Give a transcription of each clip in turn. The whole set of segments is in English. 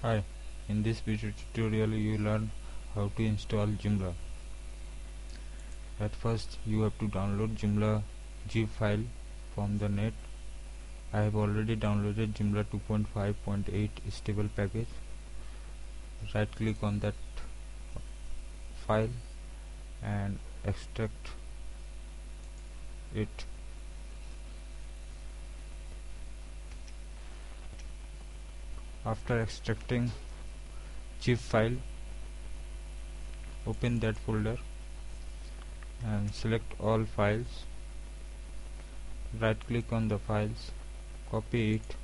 Hi, in this video tutorial you learn how to install Joomla. At first you have to download Joomla zip file from the net. I have already downloaded Joomla 2.5.8 stable package. Right click on that file and extract it after extracting zip file open that folder and select all files. Right click on the files copy it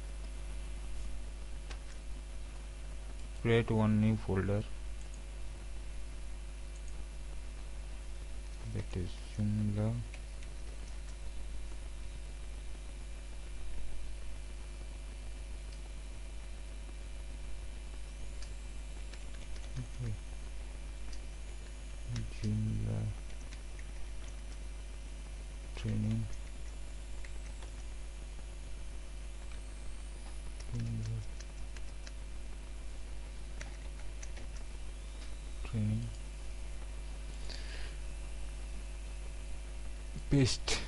create one new folder. That is Joomla Joomla training. Training. Paste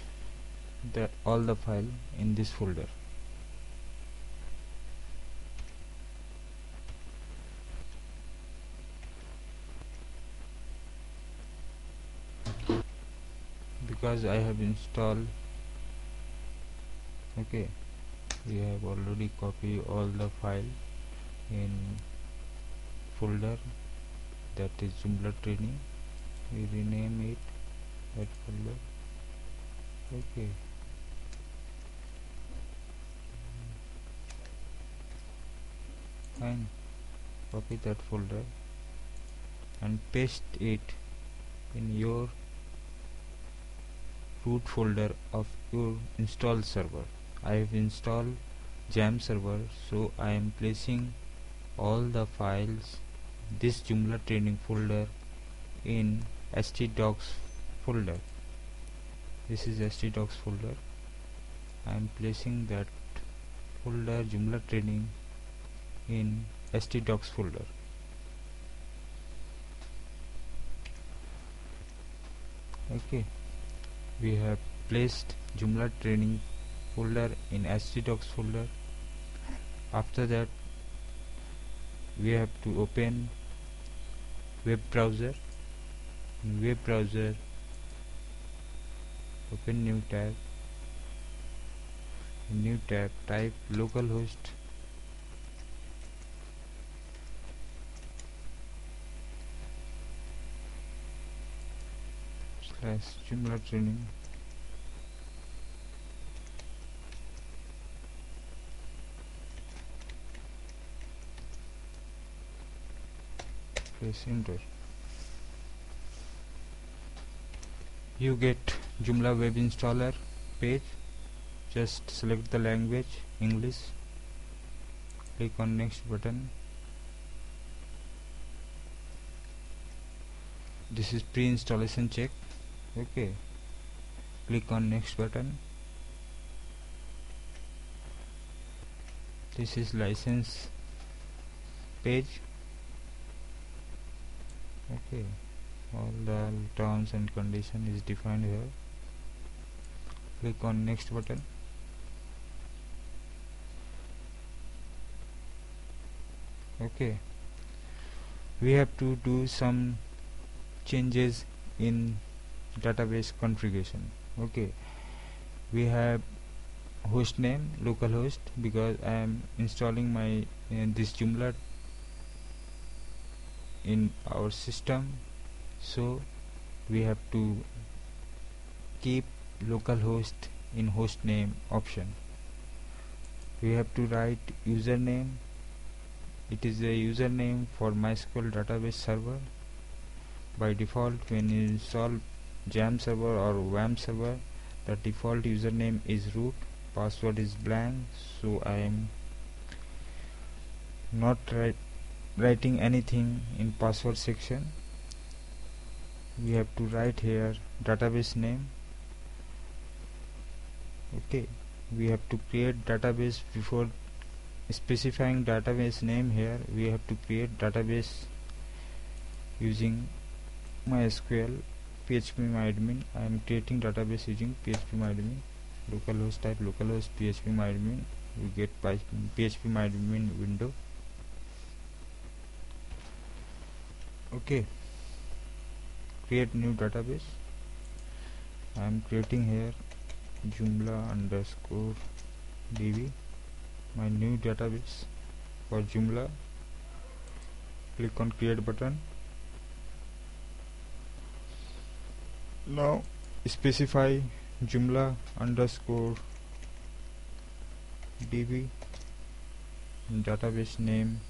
the all the file in this folder because I have installed okay we have already copied all the file in folder that is Joomla training. We rename it that folder okay. Fine copy that folder and paste it in your root folder of your install server. I have installed jam server so I am placing all the files this Joomla training folder in htdocs folder. This is htdocs folder. I am placing that folder Joomla training in htdocs folder. Okay we have placed Joomla training folder in htdocs folder. After that we have to open web browser. In web browser open new tab. New tab type localhost slash Joomla training press enter you get Joomla web installer page. Just select the language English. Click on next button. This is pre-installation check okay. Click on next button. This is license page. Okay. All the terms and condition is defined here. Click on next button. Okay. We have to do some changes in database configuration. Okay. We have host name localhost because I am installing my uh, this Joomla in our system. So we have to keep localhost in host name option. We have to write username. It is a username for MySQL database server. By default when you install jam server or WAMP server. The default username is root password is blank so I am not write, writing anything in password section. We have to write here database name. Okay we have to create database before specifying database name here. We have to create database using MySQL phpMyAdmin I am creating database using phpMyAdmin localhost type localhost phpMyAdmin we get phpMyAdmin window. Okay. Create new database. I am creating here Joomla underscore db. My new database for Joomla click on create button now specify Joomla underscore db database name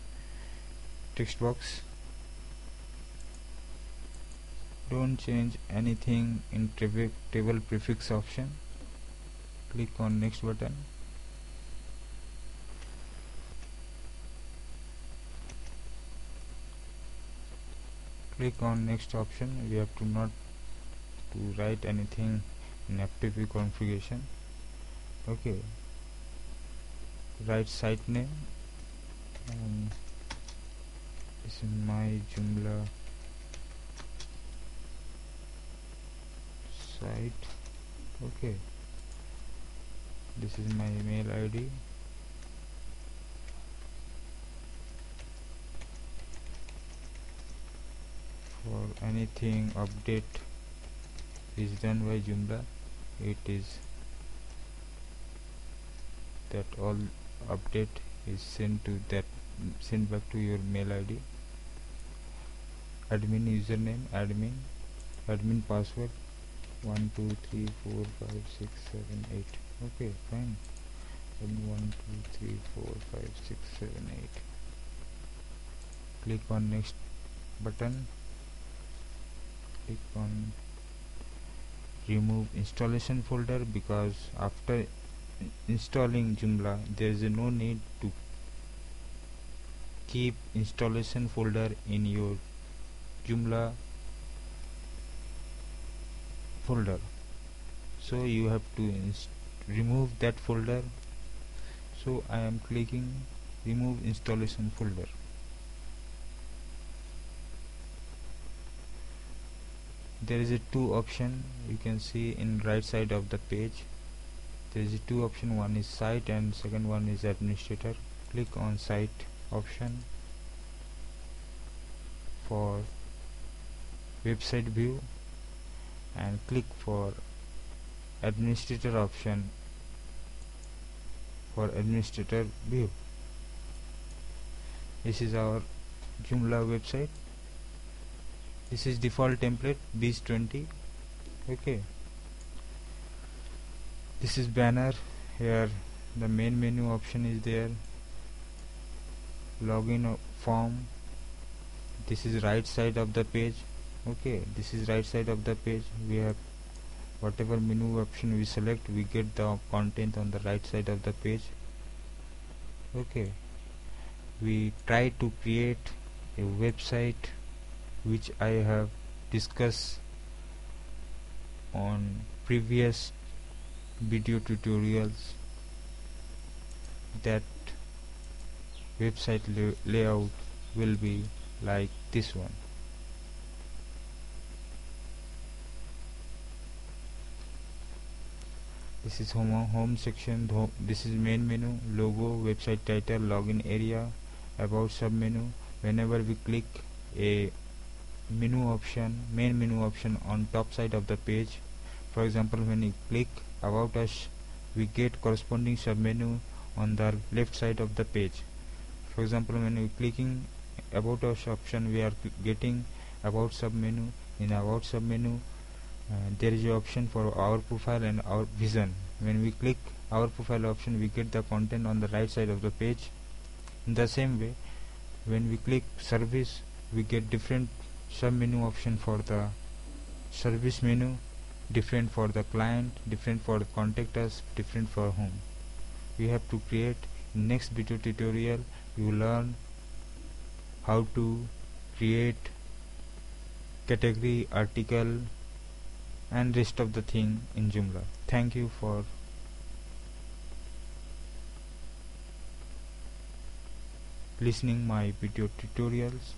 text box. Don't change anything in table prefix option. Click on next button. Click on next option. We have to not to write anything in FTP configuration. Okay. Write site name. Um, this is my Joomla site. Okay. This is my email id for anything update is done by Joomla it is that all update is sent to that sent back to your mail id admin username admin admin password 1 2 3 4 5 6 7 8 okay fine. Then 1 2 3 4 5 6 7 8 click on next button. Click on remove installation folder because after installing Joomla there is no need to keep installation folder in your Joomla folder. So you have to remove that folder. So I am clicking remove installation folder there is a two option you can see in right side of the page. There is a two option one is site and second one is administrator. Click on site option for website view and click for administrator option for administrator view. This is our Joomla website this is default template Beez 20 okay. This is banner. Here the main menu option is there. Login form. This is right side of the page. Okay this is right side of the page. We have whatever menu option we select we get the content on the right side of the page. Okay. We try to create a website which I have discussed on previous video tutorials that website layout will be like this one. This is home home section this is main menu logo website title login area about sub menu. Whenever we click a menu option main menu option on top side of the page. For example when we click about us we get corresponding sub menu on the left side of the page. For example when we clicking about us option we are getting about sub menu in about sub menu uh, there is an option for our profile and our vision. When we click our profile option we get the content on the right side of the page. In the same way when we click service we get different sub menu option for the service menu different for the client different for the contact us different for whom. We have to create next video tutorial. You learn how to create category article and rest of the thing in Joomla. Thank you for listening my video tutorials